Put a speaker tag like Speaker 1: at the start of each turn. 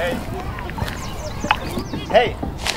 Speaker 1: Hey. Hey.